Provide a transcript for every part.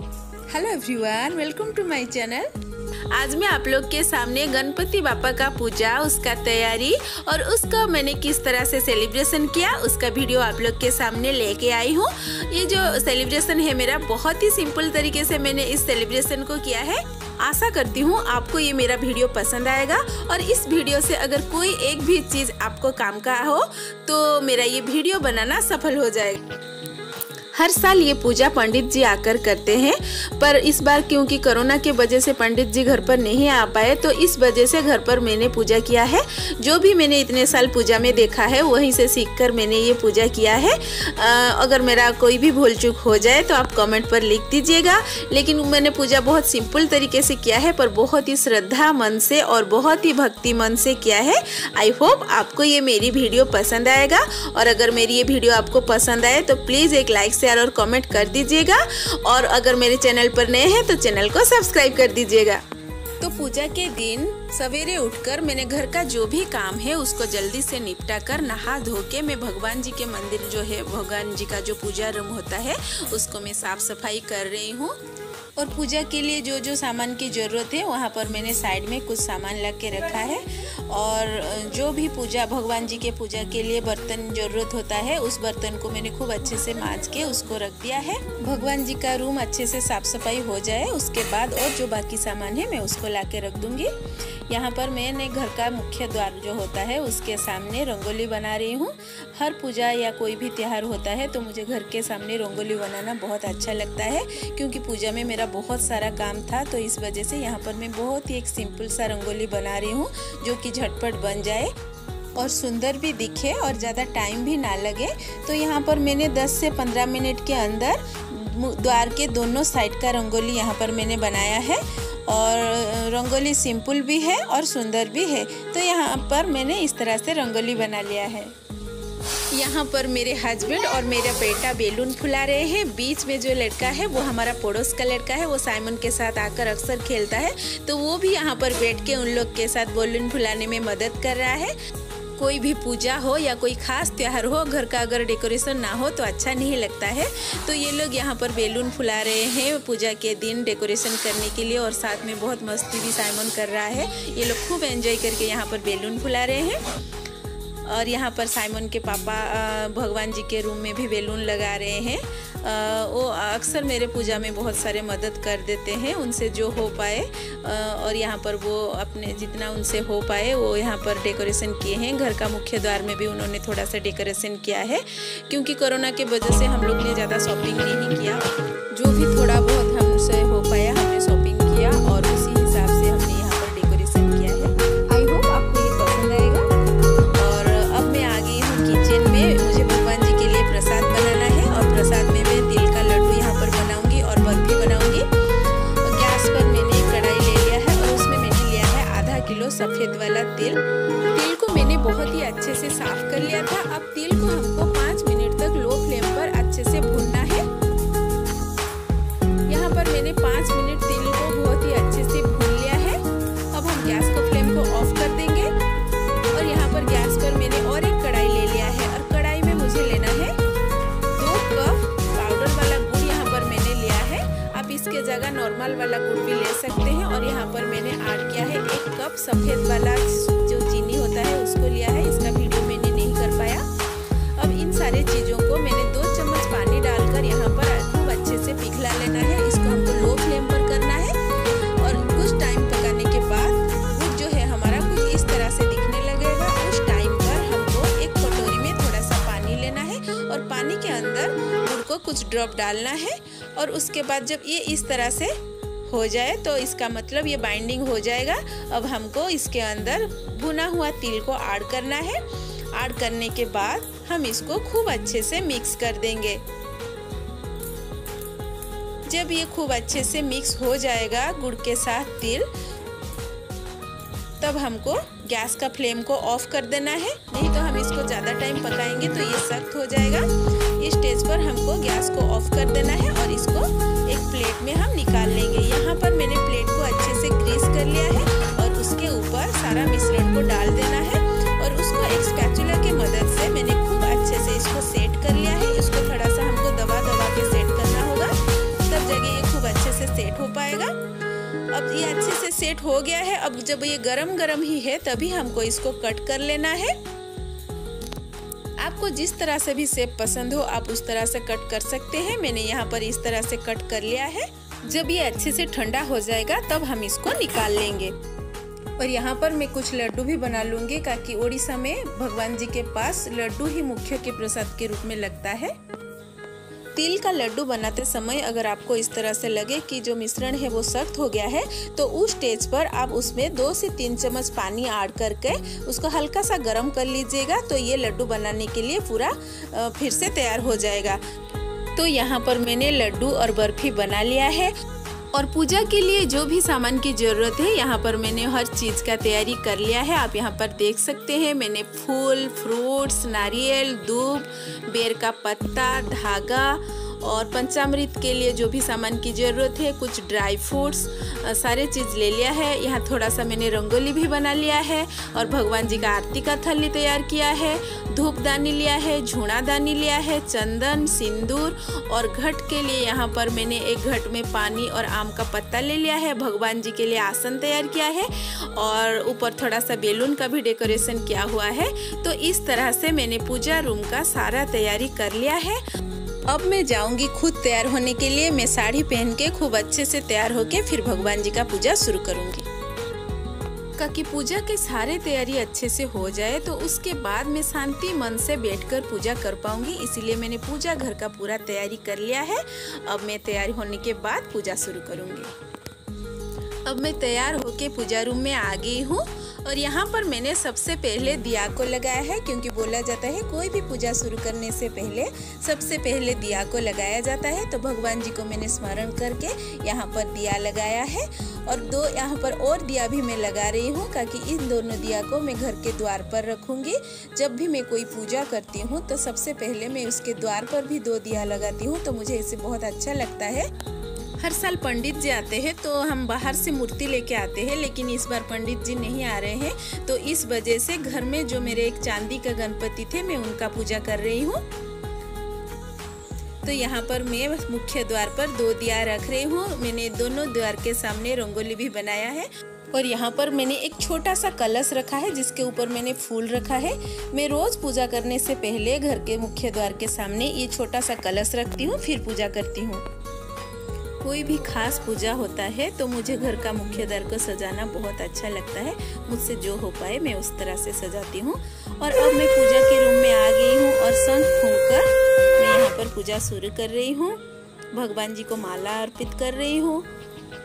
Hello everyone welcome to my channel आज मैं आप लोग के सामने गणपति बापा का पूजा, उसका तैयारी और उसका मैंने किस तरह से सेलिब्रेशन किया, उसका वीडियो आप लोग के सामने लेके आई हूँ। ये जो सेलिब्रेशन है मेरा, बहुत ही सिंपल तरीके से मैंने इस सेलिब्रेशन को किया है। आशा करती हूँ आपको ये मेरा वीडियो पसंद आएगा और इस वीडियो से अगर कोई एक भी चीज़ आपको काम का हो तो मेरा ये वीडियो बनाना सफल हो जाएगा। हर साल ये पूजा पंडित जी आकर करते हैं पर इस बार क्योंकि कोरोना के वजह से पंडित जी घर पर नहीं आ पाए तो इस वजह से घर पर मैंने पूजा किया है। जो भी मैंने इतने साल पूजा में देखा है वहीं से सीखकर मैंने ये पूजा किया है। आ, अगर मेरा कोई भी भूल चूक हो जाए तो आप कमेंट पर लिख दीजिएगा। लेकिन मैंने पूजा बहुत सिंपल तरीके से किया है पर बहुत ही श्रद्धा मन से और बहुत ही भक्ति मन से किया है। आई होप आपको ये मेरी वीडियो पसंद आएगा। और अगर मेरी ये वीडियो आपको पसंद आए तो प्लीज़ एक लाइक शेयर और कमेंट कर दीजिएगा। और अगर मेरे चैनल पर नए हैं तो चैनल को सब्सक्राइब कर दीजिएगा। तो पूजा के दिन सवेरे उठकर मैंने घर का जो भी काम है, उसको जल्दी से निपटा कर नहा धो के मैं भगवान जी के मंदिर जो है, भगवान जी का जो पूजा रूम होता है, उसको मैं साफ़ सफ़ाई कर रही हूँ। और पूजा के लिए जो जो सामान की ज़रूरत है, वहाँ पर मैंने साइड में कुछ सामान लग के रखा है। और जो भी पूजा, भगवान जी के पूजा के लिए बर्तन ज़रूरत होता है, उस बर्तन को मैंने खूब अच्छे से माँज के उसको रख दिया है। भगवान जी का रूम अच्छे से साफ़ सफ़ाई हो जाए, उसके बाद और जो बाकी सामान है, मैं उसको ला के रख दूँगी। यहाँ पर मैंने घर का मुख्य द्वार जो होता है, उसके सामने रंगोली बना रही हूँ। हर पूजा या कोई भी त्यौहार होता है तो मुझे घर के सामने रंगोली बनाना बहुत अच्छा लगता है, क्योंकि पूजा में मेरा बहुत सारा काम था तो इस वजह से यहाँ पर मैं बहुत ही एक सिंपल सा रंगोली बना रही हूँ, जो कि झटपट बन जाए और सुंदर भी दिखे और ज़्यादा टाइम भी ना लगे। तो यहाँ पर मैंने 10 से 15 मिनट के अंदर द्वार के दोनों साइड का रंगोली यहाँ पर मैंने बनाया है। और रंगोली सिंपल भी है और सुंदर भी है। तो यहाँ पर मैंने इस तरह से रंगोली बना लिया है। यहाँ पर मेरे हस्बैंड और मेरा बेटा बेलून फुला रहे हैं। बीच में जो लड़का है, वो हमारा पड़ोस का लड़का है, वो साइमन के साथ आकर अक्सर खेलता है। तो वो भी यहाँ पर बैठ के उन लोग के साथ बेलून फुलाने में मदद कर रहा है। कोई भी पूजा हो या कोई खास त्यौहार हो, घर का अगर डेकोरेशन ना हो तो अच्छा नहीं लगता है। तो ये लोग यहाँ पर बेलून फुला रहे हैं पूजा के दिन डेकोरेशन करने के लिए और साथ में बहुत मस्ती भी साइमन कर रहा है। ये लोग खूब एंजॉय करके यहाँ पर बेलून फुला रहे हैं। और यहाँ पर साइमन के पापा भगवान जी के रूम में भी बेलून लगा रहे हैं। वो अक्सर मेरे पूजा में बहुत सारे मदद कर देते हैं उनसे जो हो पाए। और यहाँ पर वो अपने जितना उनसे हो पाए, वो यहाँ पर डेकोरेशन किए हैं। घर का मुख्य द्वार में भी उन्होंने थोड़ा सा डेकोरेशन किया है। क्योंकि कोरोना के वजह से हम लोग ने ज़्यादा शॉपिंग नहीं किया। जो भी ही अच्छे से साफ़ कर लिया था। अब तिल को हमको पाँच मिनट तक लो फ्लेम पर अच्छे से भूनना है। यहाँ पर मैंने पाँच मिनट तिल को बहुत ही अच्छे से भून लिया है। अब हम गैस को फ्लेम को ऑफ़ कर देंगे। और यहाँ पर गैस पर मैंने और एक कढ़ाई ले लिया है। और कढ़ाई में मुझे लेना है दो कप पाउडर वाला गुड़ यहाँ पर मैंने लिया है। आप इसके जगह नॉर्मल वाला गुड़ भी ले सकते हैं। और यहाँ पर मैंने ऐड किया है एक कप सफ़ेद वाला जो चीनी होता है, उसको लिया है। सारे चीज़ों को मैंने दो चम्मच पानी डालकर यहाँ पर खूब अच्छे से पिघला लेना है। इसको हमको लो फ्लेम पर करना है और कुछ टाइम पकाने के बाद गुड़ जो है हमारा कुछ इस तरह से दिखने लगेगा। उस टाइम पर हमको एक कटोरी में थोड़ा सा पानी लेना है और पानी के अंदर गुड़ को कुछ ड्रॉप डालना है और उसके बाद जब ये इस तरह से हो जाए तो इसका मतलब ये बाइंडिंग हो जाएगा। अब हमको इसके अंदर भुना हुआ तिल को ऐड करना है। ऐड करने के बाद हम इसको खूब अच्छे से मिक्स कर देंगे। जब ये खूब अच्छे से मिक्स हो जाएगा गुड़ के साथ तिल, तब हमको गैस का फ्लेम को ऑफ़ कर देना है। नहीं तो हम इसको ज़्यादा टाइम पकाएँगे तो ये सख्त हो जाएगा। इस स्टेज पर हमको गैस को ऑफ़ कर देना है और इसको एक प्लेट में हम निकाल लेंगे। यहाँ पर मैंने प्लेट को अच्छे से ग्रीस कर लिया है और उसके ऊपर सारा मिश्रण को डाल देना है। सेट हो गया है। अब जब ये गरम गरम ही है, तभी हमको इसको कट कर लेना है। आपको जिस तरह से भी सेप पसंद हो, आप उस तरह से कट कर सकते हैं। मैंने यहाँ पर इस तरह से कट कर लिया है। जब ये अच्छे से ठंडा हो जाएगा, तब हम इसको निकाल लेंगे। और यहाँ पर मैं कुछ लड्डू भी बना लूँगी, ताकि ओडिशा में भगवान जी के पास लड्डू ही मुख्य के प्रसाद के रूप में लगता है। तिल का लड्डू बनाते समय अगर आपको इस तरह से लगे कि जो मिश्रण है वो सख्त हो गया है तो उस स्टेज पर आप उसमें दो से तीन चम्मच पानी ऐड करके उसको हल्का सा गर्म कर लीजिएगा तो ये लड्डू बनाने के लिए पूरा फिर से तैयार हो जाएगा। तो यहाँ पर मैंने लड्डू और बर्फ़ी बना लिया है। और पूजा के लिए जो भी सामान की ज़रूरत है, यहाँ पर मैंने हर चीज़ का तैयारी कर लिया है। आप यहाँ पर देख सकते हैं, मैंने फूल, फ्रूट्स, नारियल, दूब, बेर का पत्ता, धागा और पंचामृत के लिए जो भी सामान की ज़रूरत है, कुछ ड्राई फ्रूट्स सारे चीज़ ले लिया है। यहाँ थोड़ा सा मैंने रंगोली भी बना लिया है और भगवान जी का आरती का थली तैयार किया है। धूप दानी लिया है, झूणा दानी लिया है, चंदन, सिंदूर और घट के लिए यहाँ पर मैंने एक घट में पानी और आम का पत्ता ले लिया है। भगवान जी के लिए आसन तैयार किया है और ऊपर थोड़ा सा बेलून का भी डेकोरेशन किया हुआ है। तो इस तरह से मैंने पूजा रूम का सारा तैयारी कर लिया है। अब मैं जाऊँगी खुद तैयार होने के लिए। मैं साड़ी पहन के खूब अच्छे से तैयार होके फिर भगवान जी का पूजा शुरू करूँगी। का कि पूजा के सारे तैयारी अच्छे से हो जाए तो उसके बाद मैं शांति मन से बैठकर पूजा कर पाऊँगी। इसीलिए मैंने पूजा घर का पूरा तैयारी कर लिया है। अब मैं तैयारी होने के बाद पूजा शुरू करूँगी। अब मैं तैयार होके पूजा रूम में आ गई हूँ। और यहाँ पर मैंने सबसे पहले दिया को लगाया है, क्योंकि बोला जाता है कोई भी पूजा शुरू करने से पहले सबसे पहले दिया को लगाया जाता है। तो भगवान जी को मैंने स्मरण करके यहाँ पर दिया लगाया है और दो यहाँ पर और दिया भी मैं लगा रही हूँ, ताकि इन दोनों दिया को मैं घर के द्वार पर रखूँगी। जब भी मैं कोई पूजा करती हूँ तो सबसे पहले मैं उसके द्वार पर भी दो दिया लगाती हूँ तो मुझे इसे बहुत अच्छा लगता है। हर साल पंडित जी आते हैं तो हम बाहर से मूर्ति लेके आते हैं, लेकिन इस बार पंडित जी नहीं आ रहे हैं। तो इस वजह से घर में जो मेरे एक चांदी का गणपति थे, मैं उनका पूजा कर रही हूँ। तो यहाँ पर मैं मुख्य द्वार पर दो दिया रख रही हूँ। मैंने दोनों द्वार के सामने रंगोली भी बनाया है। और यहाँ पर मैंने एक छोटा सा कलश रखा है, जिसके ऊपर मैंने फूल रखा है। मैं रोज पूजा करने से पहले घर के मुख्य द्वार के सामने ये छोटा सा कलश रखती हूँ, फिर पूजा करती हूँ। कोई भी खास पूजा होता है तो मुझे घर का मुख्य द्वार को सजाना बहुत अच्छा लगता है। मुझसे जो हो पाए, मैं उस तरह से सजाती हूँ। और अब मैं पूजा के रूम में आ गई हूँ और शंख फूंक कर मैं यहाँ पर पूजा शुरू कर रही हूँ। भगवान जी को माला अर्पित कर रही हूँ।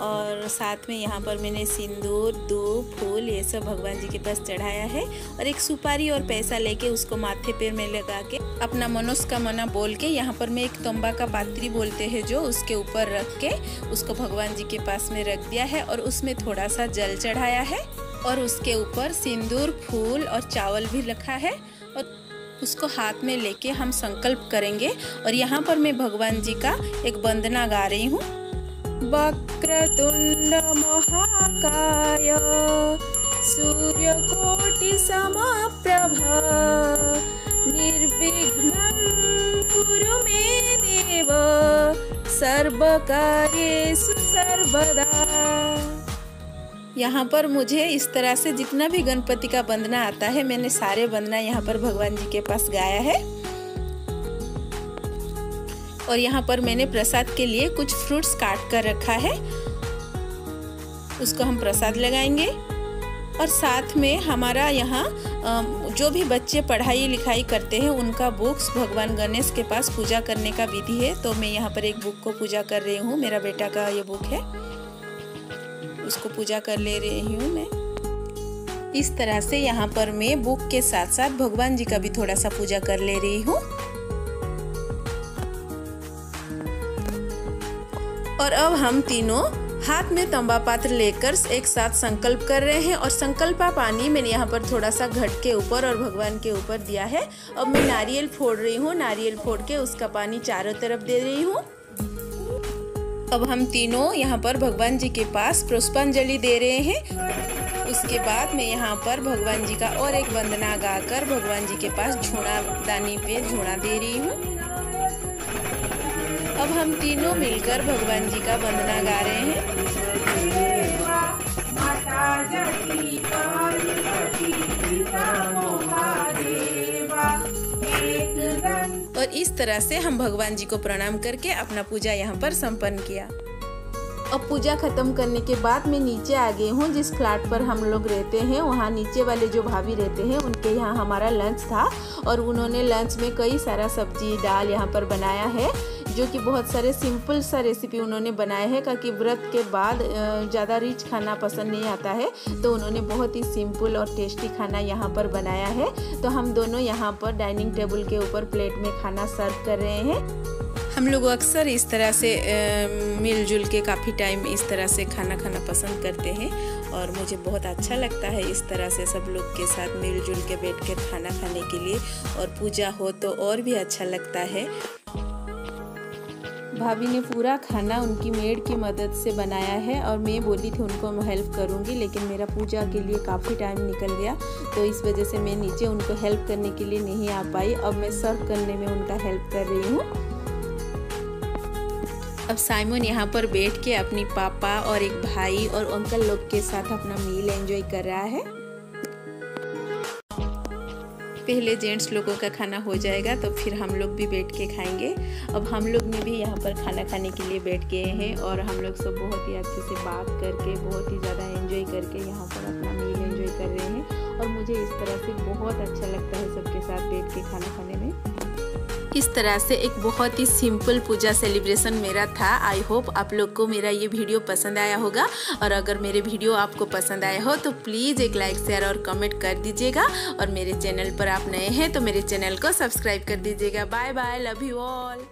और साथ में यहाँ पर मैंने सिंदूर दूध फूल ये सब भगवान जी के पास चढ़ाया है और एक सुपारी और पैसा लेके उसको माथे पे में लगा के अपना मनोस्कामना बोल के यहाँ पर मैं एक तंबा का पात्री बोलते हैं जो उसके ऊपर रख के उसको भगवान जी के पास में रख दिया है और उसमें थोड़ा सा जल चढ़ाया है और उसके ऊपर सिंदूर, फूल और चावल भी रखा है और उसको हाथ में लेके हम संकल्प करेंगे और यहाँ पर मैं भगवान जी का एक वंदना गा रही हूँ। वक्रतुण्ड महाकाय सूर्यकोटिसमप्रभ। निर्विघ्नं कुरु मे देव सर्वकार्येषु सर्वदा। यहाँ पर मुझे इस तरह से जितना भी गणपति का वंदना आता है, मैंने सारे वंदना यहाँ पर भगवान जी के पास गाया है। और यहाँ पर मैंने प्रसाद के लिए कुछ फ्रूट्स काट कर रखा है। उसको हम प्रसाद लगाएँगे। और साथ में हमारा यहाँ जो भी बच्चे पढ़ाई लिखाई करते हैं, उनका बुक्स भगवान गणेश के पास पूजा करने का विधि है। तो मैं यहाँ पर एक बुक को पूजा कर रही हूँ। मेरा बेटा का ये बुक है। उसको पूजा कर ले रही हूँ मैं। इस तरह से यहाँ पर मैं बुक के साथ साथ भगवान जी का भी थोड़ा सा पूजा कर ले रही हूँ। और अब हम तीनों हाथ में तंबा पात्र लेकर एक साथ संकल्प कर रहे हैं और संकल्पा पानी मैंने यहाँ पर थोड़ा सा घट के ऊपर और भगवान के ऊपर दिया है। अब मैं नारियल फोड़ रही हूँ, नारियल फोड़ के उसका पानी चारों तरफ़ दे रही हूँ। अब हम तीनों यहाँ पर भगवान जी के पास पुष्पांजलि दे रहे हैं। उसके बाद मैं यहाँ पर भगवान जी का और एक वंदना गाकर भगवान जी के पास झूणा दानी पे झूणा दे रही हूँ। अब हम तीनों मिलकर भगवान जी का वंदना गा रहे हैं। और इस तरह से हम भगवान जी को प्रणाम करके अपना पूजा यहाँ पर संपन्न किया। अब पूजा ख़त्म करने के बाद मैं नीचे आ गई हूँ, जिस फ्लैट पर हम लोग रहते हैं, वहाँ नीचे वाले जो भाभी रहते हैं, उनके यहाँ हमारा लंच था और उन्होंने लंच में कई सारा सब्ज़ी, दाल यहाँ पर बनाया है। जो कि बहुत सारे सिंपल सा रेसिपी उन्होंने बनाए हैं क्योंकि व्रत के बाद ज़्यादा रिच खाना पसंद नहीं आता है तो उन्होंने बहुत ही सिंपल और टेस्टी खाना यहाँ पर बनाया है। तो हम दोनों यहाँ पर डाइनिंग टेबल के ऊपर प्लेट में खाना सर्व कर रहे हैं। हम लोग अक्सर इस तरह से मिलजुल के काफ़ी टाइम इस तरह से खाना खाना पसंद करते हैं, और मुझे बहुत अच्छा लगता है इस तरह से सब लोग के साथ मिलजुल के बैठ कर खाना खाने के लिए, और पूजा हो तो और भी अच्छा लगता है। भाभी ने पूरा खाना उनकी मेड की मदद से बनाया है और मैं बोली थी उनको मैं हेल्प करूँगी, लेकिन मेरा पूजा के लिए काफ़ी टाइम निकल गया तो इस वजह से मैं नीचे उनको हेल्प करने के लिए नहीं आ पाई अब मैं सर्व करने में उनका हेल्प कर रही हूँ। अब साइमन यहाँ पर बैठ के अपनी पापा और एक भाई और अंकल लोग के साथ अपना मील एंजॉय कर रहा है। पहले जेंट्स लोगों का खाना हो जाएगा तो फिर हम लोग भी बैठ के खाएँगे। अब हम लोग ने भी यहाँ पर खाना खाने के लिए बैठ गए हैं और हम लोग सब बहुत ही अच्छे से बात करके, बहुत ही ज़्यादा एंजॉय करके यहाँ पर अपना मील एंजॉय कर रहे हैं। और मुझे इस तरह से बहुत अच्छा लगता है सबके साथ बैठ के खाना खाने में। इस तरह से एक बहुत ही सिंपल पूजा सेलिब्रेशन मेरा था। आई होप आप लोग को मेरा ये वीडियो पसंद आया होगा। और अगर मेरे वीडियो आपको पसंद आया हो तो प्लीज़ एक लाइक शेयर और कमेंट कर दीजिएगा। और मेरे चैनल पर आप नए हैं तो मेरे चैनल को सब्सक्राइब कर दीजिएगा। Bye bye love you all